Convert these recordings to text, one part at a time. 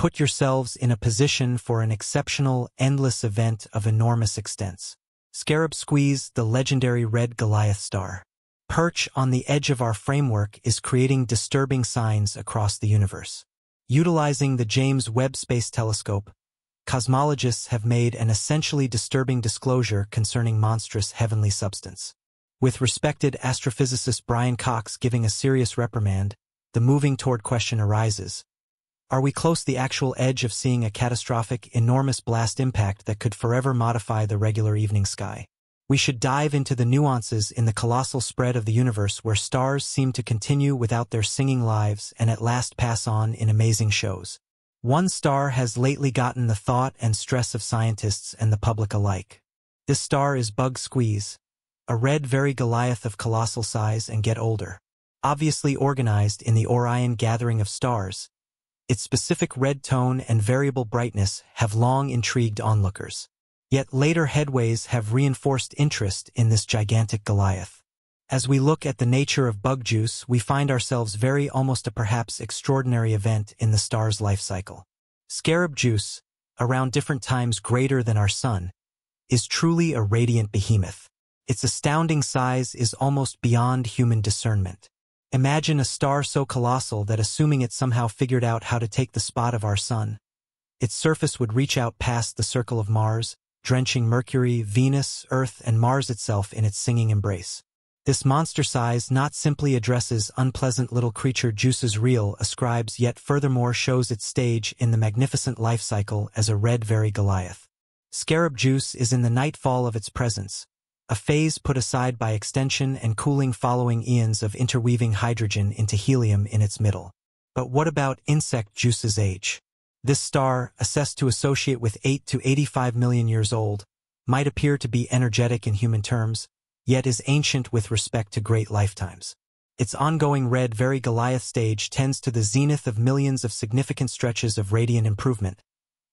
put yourselves in a position for an exceptional, endless event of enormous extents. Scarab Squeeze, the legendary red Goliath star. Perch on the edge of our framework is creating disturbing signs across the universe. Utilizing the James Webb Space Telescope, cosmologists have made an essentially disturbing disclosure concerning monstrous heavenly substance. With respected astrophysicist Brian Cox giving a serious reprimand, the moving toward question arises. Are we close the actual edge of seeing a catastrophic, enormous blast impact that could forever modify the regular evening sky? We should dive into the nuances in the colossal spread of the universe where stars seem to continue without their singing lives and at last pass on in amazing shows. One star has lately gotten the thought and stress of scientists and the public alike. This star is Bug Squeeze, a red very Goliath of colossal size and get older. Obviously organized in the Orion gathering of stars, its specific red tone and variable brightness have long intrigued onlookers. Yet later headways have reinforced interest in this gigantic Goliath. As we look at the nature of bug juice, we find ourselves very almost a perhaps extraordinary event in the star's life cycle. Scarab juice, around different times greater than our sun, is truly a radiant behemoth. Its astounding size is almost beyond human discernment. Imagine a star so colossal that assuming it somehow figured out how to take the spot of our sun, its surface would reach out past the circle of Mars, drenching Mercury, Venus, Earth, and Mars itself in its singing embrace. This monster size not simply addresses unpleasant little creature Juice's real ascribes yet furthermore shows its stage in the magnificent life cycle as a red very Goliath. Scarab Juice is in the nightfall of its presence, a phase put aside by extension and cooling following eons of interweaving hydrogen into helium in its middle. But what about insect juice's age? This star, assessed to associate with 8 to 85 million years old, might appear to be energetic in human terms, yet is ancient with respect to great lifetimes. Its ongoing red very Goliath stage tends to the zenith of millions of significant stretches of radiant improvement,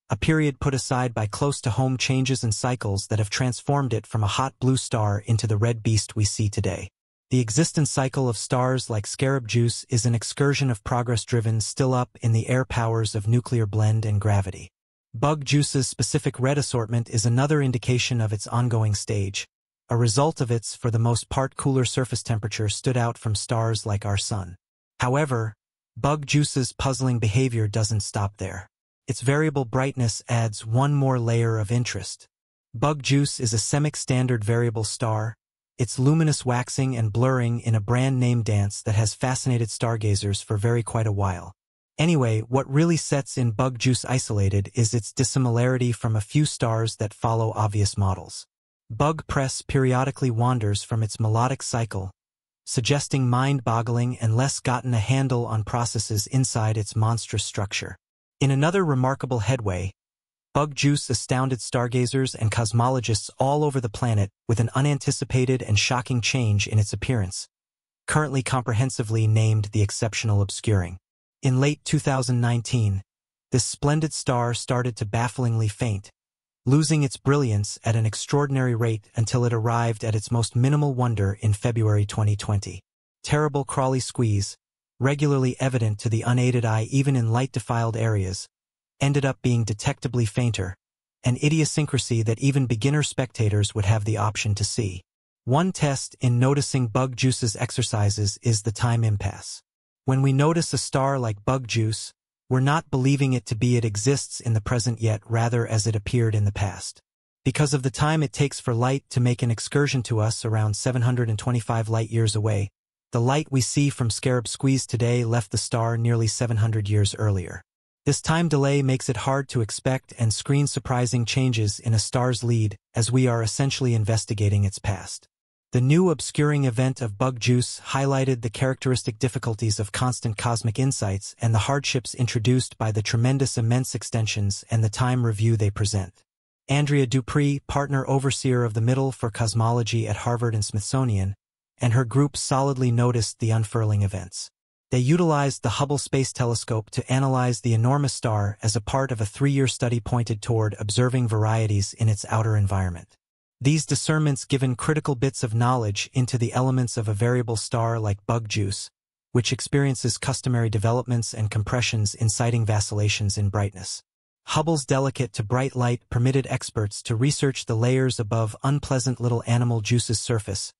a period put aside by close-to-home changes and cycles that have transformed it from a hot blue star into the red beast we see today. The existence cycle of stars like Scarab Juice is an excursion of progress driven still up in the air powers of nuclear blend and gravity. Bug Juice's specific red assortment is another indication of its ongoing stage, a result of its, for the most part cooler surface temperature stood out from stars like our Sun. However, Bug Juice's puzzling behavior doesn't stop there. Its variable brightness adds one more layer of interest. Bug Juice is a semic-standard variable star, its luminous waxing and blurring in a brand name dance that has fascinated stargazers for very quite a while. Anyway, what really sets in Bug Juice isolated is its dissimilarity from a few stars that follow obvious models. Bug Press periodically wanders from its melodic cycle, suggesting mind-boggling and less gotten a handle on processes inside its monstrous structure. In another remarkable headway, Bug Juice astounded stargazers and cosmologists all over the planet with an unanticipated and shocking change in its appearance, currently comprehensively named the Exceptional Obscuring. In late 2019, this splendid star started to bafflingly faint, losing its brilliance at an extraordinary rate until it arrived at its most minimal wonder in February 2020. Terrible Crawley Squeeze, regularly evident to the unaided eye even in light-defiled areas, ended up being detectably fainter, an idiosyncrasy that even beginner spectators would have the option to see. One test in noticing bug juice's exercises is the time impasse. When we notice a star like bug juice, we're not believing it to be it exists in the present yet rather as it appeared in the past. Because of the time it takes for light to make an excursion to us around 725 light-years away, the light we see from Scarab Squeeze today left the star nearly 700 years earlier. This time delay makes it hard to expect and screen surprising changes in a star's lead as we are essentially investigating its past. The new obscuring event of bug juice highlighted the characteristic difficulties of constant cosmic insights and the hardships introduced by the tremendous immense extensions and the time review they present. Andrea Dupree, partner overseer of the Middle for Cosmology at Harvard and Smithsonian, and her group solidly noticed the unfurling events. They utilized the Hubble Space Telescope to analyze the enormous star as a part of a three-year study pointed toward observing varieties in its outer environment. These discernments given critical bits of knowledge into the elements of a variable star like bug juice, which experiences customary developments and compressions inciting vacillations in brightness. Hubble's delicate to bright light permitted experts to research the layers above unpleasant little animal juice's surface,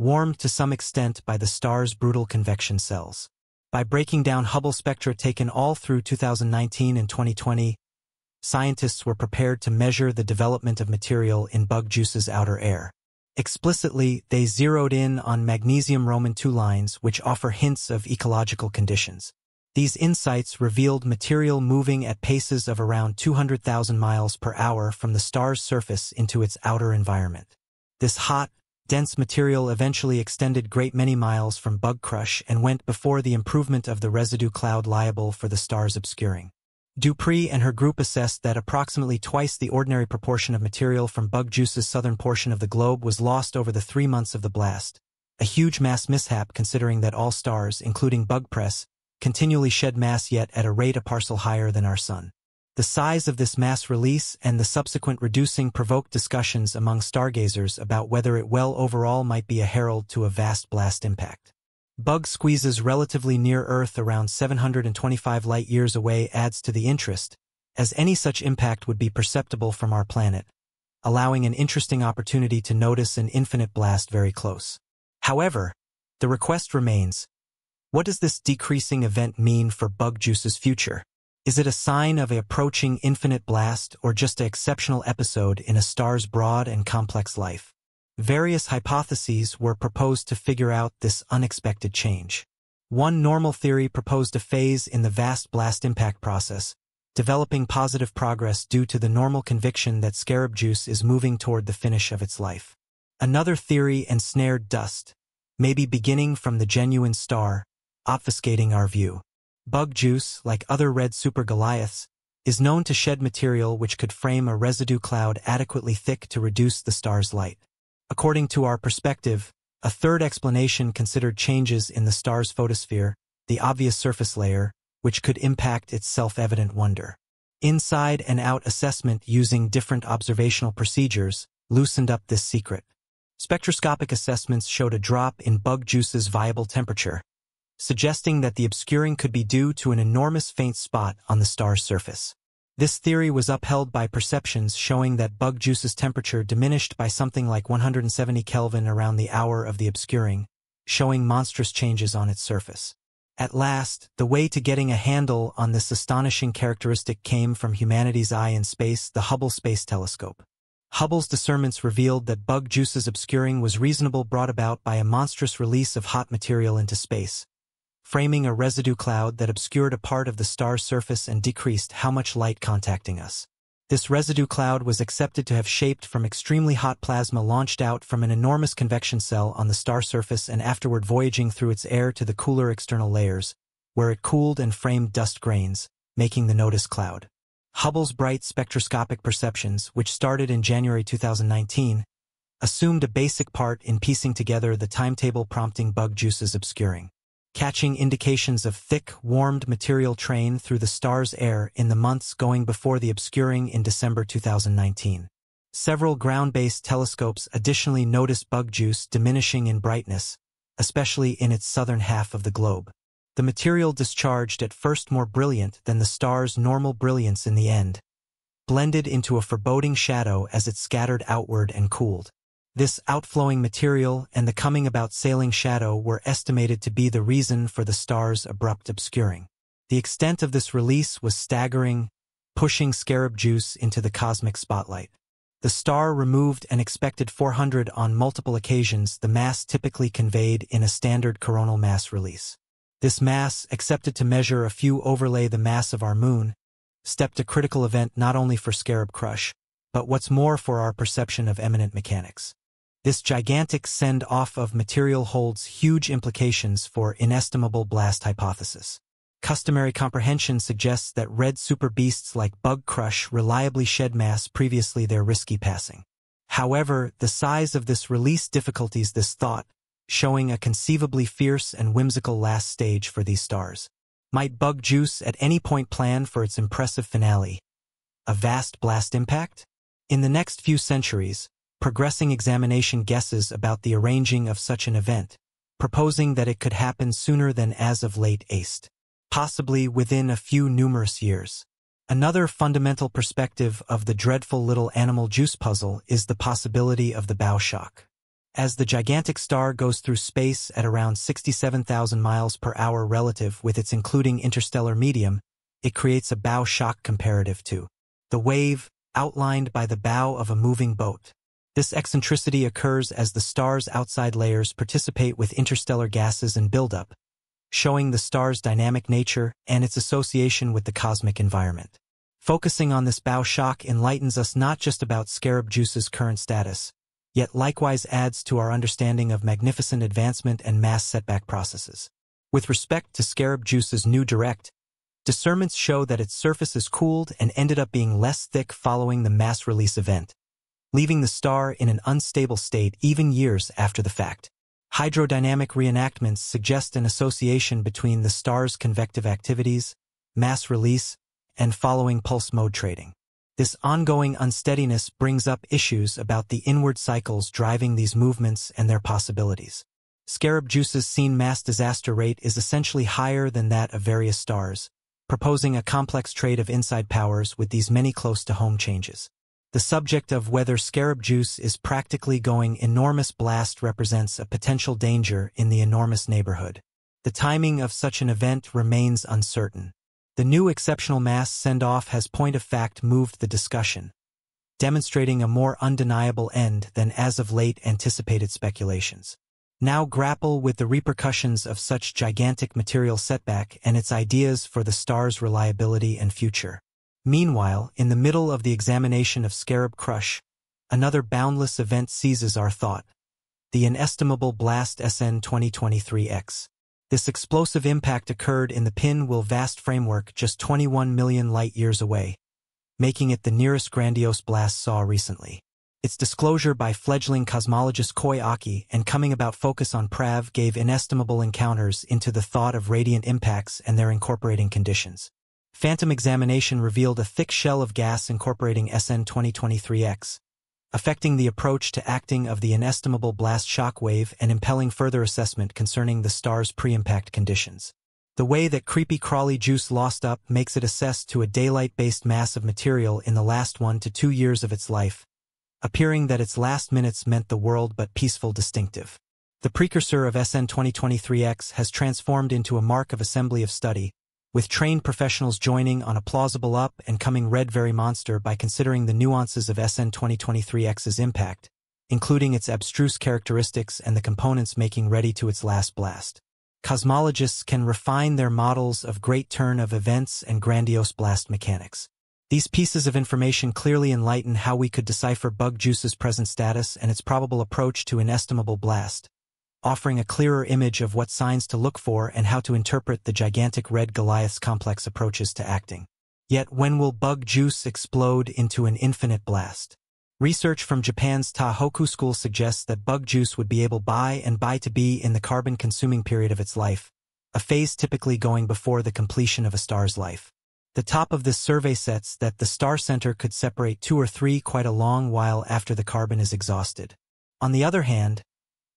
warmed to some extent by the star's brutal convection cells. By breaking down Hubble spectra taken all through 2019 and 2020, scientists were prepared to measure the development of material in bug juice's outer air. Explicitly, they zeroed in on magnesium Roman II lines which offer hints of ecological conditions. These insights revealed material moving at paces of around 200,000 miles per hour from the star's surface into its outer environment. This hot, dense material eventually extended great many miles from bug crush and went before the improvement of the residue cloud liable for the star's obscuring. Dupree and her group assessed that approximately twice the ordinary proportion of material from Bug Juice's southern portion of the globe was lost over the three months of the blast, a huge mass mishap considering that all stars, including Bug Press, continually shed mass yet at a rate a parcel higher than our Sun. The size of this mass release and the subsequent reducing provoked discussions among stargazers about whether it well overall might be a herald to a vast blast impact. Bug squeezes relatively near Earth around 725 light-years away adds to the interest, as any such impact would be perceptible from our planet, allowing an interesting opportunity to notice an infinite blast very close. However, the request remains, what does this decreasing event mean for bug juice's future? Is it a sign of approaching infinite blast or just an exceptional episode in a star's broad and complex life? Various hypotheses were proposed to figure out this unexpected change. One normal theory proposed a phase in the vast blast impact process, developing positive progress due to the normal conviction that scarab juice is moving toward the finish of its life. Another theory ensnared dust, maybe beginning from the genuine star, obfuscating our view. Bug juice, like other red super Goliaths, is known to shed material which could frame a residue cloud adequately thick to reduce the star's light. According to our perspective, a third explanation considered changes in the star's photosphere, the obvious surface layer, which could impact its self-evident wonder. Inside and out assessment using different observational procedures loosened up this secret. Spectroscopic assessments showed a drop in bug juice's viable temperature, suggesting that the obscuring could be due to an enormous faint spot on the star's surface. This theory was upheld by perceptions showing that bug juice's temperature diminished by something like 170 Kelvin around the hour of the obscuring, showing monstrous changes on its surface. At last, the way to getting a handle on this astonishing characteristic came from humanity's eye in space, the Hubble Space Telescope. Hubble's discernments revealed that bug juice's obscuring was reasonable brought about by a monstrous release of hot material into space, framing a residue cloud that obscured a part of the star's surface and decreased how much light contacting us. This residue cloud was accepted to have shaped from extremely hot plasma launched out from an enormous convection cell on the star surface and afterward voyaging through its air to the cooler external layers, where it cooled and framed dust grains, making the Notice cloud. Hubble's bright spectroscopic perceptions, which started in January 2019, assumed a basic part in piecing together the timetable prompting bug juice's obscuring catching indications of thick, warmed material train through the star's air in the months going before the obscuring in December 2019. Several ground-based telescopes additionally noticed bug juice diminishing in brightness, especially in its southern half of the globe. The material discharged at first more brilliant than the star's normal brilliance in the end, blended into a foreboding shadow as it scattered outward and cooled. This outflowing material and the coming about sailing shadow were estimated to be the reason for the star's abrupt obscuring. The extent of this release was staggering, pushing scarab juice into the cosmic spotlight. The star removed an expected 400 on multiple occasions the mass typically conveyed in a standard coronal mass release. This mass, accepted to measure a few overlay the mass of our moon, stepped a critical event not only for Scarab Crush, but what's more for our perception of eminent mechanics. This gigantic send-off of material holds huge implications for inestimable blast hypothesis. Customary comprehension suggests that red super beasts like Bug Crush reliably shed mass previously their risky passing. However, the size of this release difficulties this thought, showing a conceivably fierce and whimsical last stage for these stars. Might Bug Juice at any point plan for its impressive finale? A vast blast impact? In the next few centuries, progressing examination guesses about the arranging of such an event, proposing that it could happen sooner than as of late ACE, possibly within a few numerous years. Another fundamental perspective of the dreadful little animal juice puzzle is the possibility of the bow shock. As the gigantic star goes through space at around 67,000 miles per hour relative with its including interstellar medium, it creates a bow shock comparative to the wave outlined by the bow of a moving boat. This eccentricity occurs as the star's outside layers participate with interstellar gases and buildup, showing the star's dynamic nature and its association with the cosmic environment. Focusing on this bow shock enlightens us not just about scarab juice's current status, yet likewise adds to our understanding of magnificent advancement and mass setback processes. With respect to scarab juice's new direct, discernments show that its surface is cooled and ended up being less thick following the mass release event, leaving the star in an unstable state even years after the fact. Hydrodynamic reenactments suggest an association between the star's convective activities, mass release, and following pulse mode trading. This ongoing unsteadiness brings up issues about the inward cycles driving these movements and their possibilities. Scarab Juice's seen mass disaster rate is essentially higher than that of various stars, proposing a complex trade of inside powers with these many close-to-home changes. The subject of whether Scarab Juice is practically going enormous blast represents a potential danger in the enormous neighborhood. The timing of such an event remains uncertain. The new exceptional mass send-off has point of fact moved the discussion, demonstrating a more undeniable end than as of late anticipated speculations. Now grapple with the repercussions of such gigantic material setback and its ideas for the star's reliability and future. Meanwhile, in the middle of the examination of Scarab Crush, another boundless event seizes our thought, the inestimable Blast SN 2023X. This explosive impact occurred in the Pinwheel vast framework just 21 million light-years away, making it the nearest grandiose blast saw recently. Its disclosure by fledgling cosmologist Koi Aki and coming about focus on PRAV gave inestimable encounters into the thought of radiant impacts and their incorporating conditions. Phantom examination revealed a thick shell of gas incorporating SN 2023X, affecting the approach to acting of the inestimable blast shock wave and impelling further assessment concerning the star's pre-impact conditions. The way that creepy crawly juice lost up makes it assessed to a daylight-based mass of material in the last one to two years of its life, appearing that its last minutes meant the world but peaceful distinctive. The precursor of SN 2023X has transformed into a mark of assembly of study, with trained professionals joining on a plausible up and coming red very monster by considering the nuances of SN 2023X's impact, including its abstruse characteristics and the components making ready to its last blast. Cosmologists can refine their models of great turn of events and grandiose blast mechanics. These pieces of information clearly enlighten how we could decipher bug juice's present status and its probable approach to inestimable blast, offering a clearer image of what signs to look for and how to interpret the gigantic red Goliath's complex approaches to acting. Yet when will bug juice explode into an infinite blast? Research from Japan's Tohoku School suggests that bug juice would be able by and by to be in the carbon-consuming period of its life, a phase typically going before the completion of a star's life. The top of this survey sets that the star center could separate two or three quite a long while after the carbon is exhausted. On the other hand,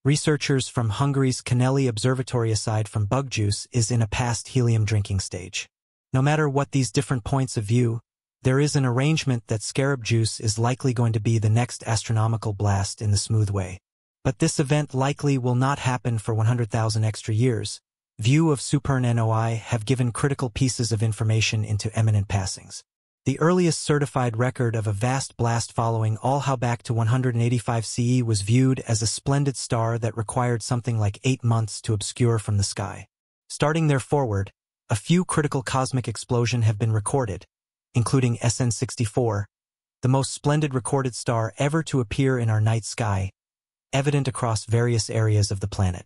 Researchers from Hungary's Konkoly Observatory aside from bug juice is in a past helium drinking stage. No matter what these different points of view, there is an arrangement that scarab juice is likely going to be the next astronomical blast in the smooth way. But this event likely will not happen for 100,000 extra years. View of Supern NOI have given critical pieces of information into eminent passings. The earliest certified record of a vast blast following all how back to 185 CE was viewed as a splendid star that required something like eight months to obscure from the sky. Starting there forward, a few critical cosmic explosion have been recorded, including SN64, the most splendid recorded star ever to appear in our night sky, evident across various areas of the planet,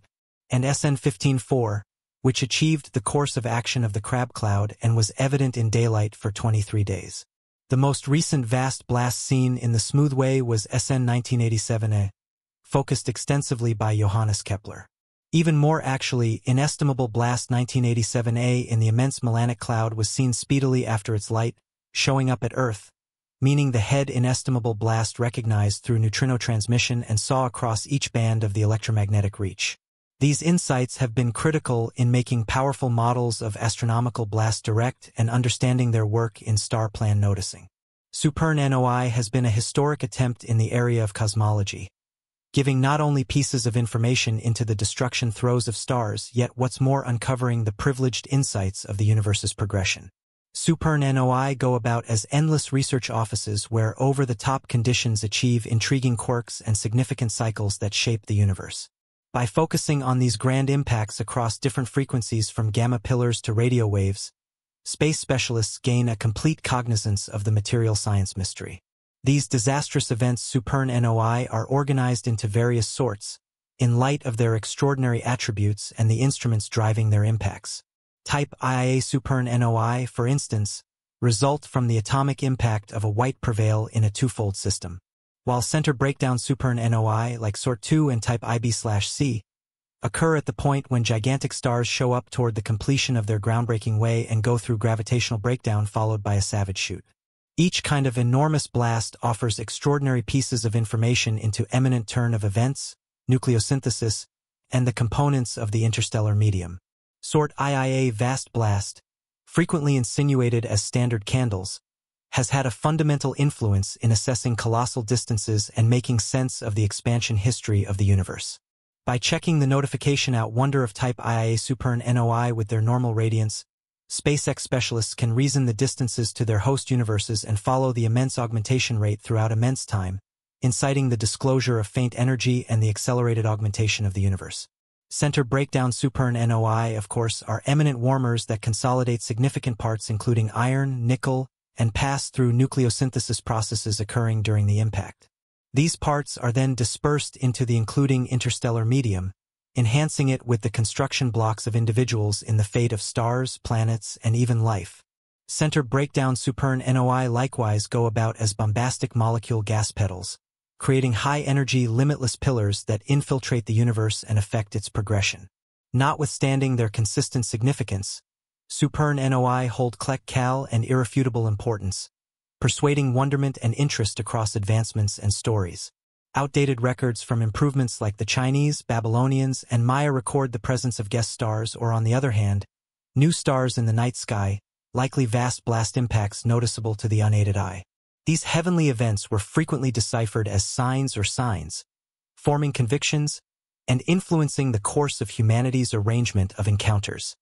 and SN154, which achieved the course of action of the crab cloud and was evident in daylight for 23 days. The most recent vast blast seen in the smooth way was SN 1987A, focused extensively by Johannes Kepler. Even more actually, inestimable blast 1987A in the immense Magellanic Cloud was seen speedily after its light, showing up at Earth, meaning the head inestimable blast recognized through neutrino transmission and saw across each band of the electromagnetic reach. These insights have been critical in making powerful models of astronomical blast direct and understanding their work in star plan noticing. SuperNOI has been a historic attempt in the area of cosmology, giving not only pieces of information into the destruction throes of stars, yet what's more uncovering the privileged insights of the universe's progression. SuperNOI go about as endless research offices where over-the-top conditions achieve intriguing quirks and significant cycles that shape the universe. By focusing on these grand impacts across different frequencies from gamma pillars to radio waves, space specialists gain a complete cognizance of the material science mystery. These disastrous events SuperNOI are organized into various sorts, in light of their extraordinary attributes and the instruments driving their impacts. Type IA SuperNOI, for instance, result from the atomic impact of a white prevail in a twofold system. While center breakdown SuperNOI, like sort 2 and type IB-C, occur at the point when gigantic stars show up toward the completion of their groundbreaking way and go through gravitational breakdown followed by a savage shoot. Each kind of enormous blast offers extraordinary pieces of information into eminent turn of events, nucleosynthesis, and the components of the interstellar medium. Sort IIA vast blast, frequently insinuated as standard candles, has had a fundamental influence in assessing colossal distances and making sense of the expansion history of the universe. By checking the notification out wonder of type IIA SuperNOI with their normal radiance, SpaceX specialists can reason the distances to their host universes and follow the immense augmentation rate throughout immense time, inciting the disclosure of faint energy and the accelerated augmentation of the universe. Center breakdown SuperNOI, of course, are eminent warmers that consolidate significant parts including iron, nickel, and pass through nucleosynthesis processes occurring during the impact. These parts are then dispersed into the including interstellar medium, enhancing it with the construction blocks of individuals in the fate of stars, planets, and even life. Center breakdown SuperNOI likewise go about as bombastic molecule gas petals, creating high-energy, limitless pillars that infiltrate the universe and affect its progression. Notwithstanding their consistent significance, SuperNOI hold Clec-Cal and irrefutable importance, persuading wonderment and interest across advancements and stories. Outdated records from improvements like the Chinese, Babylonians, and Maya record the presence of guest stars or, on the other hand, new stars in the night sky, likely vast blast impacts noticeable to the unaided eye. These heavenly events were frequently deciphered as signs or signs, forming convictions and influencing the course of humanity's arrangement of encounters.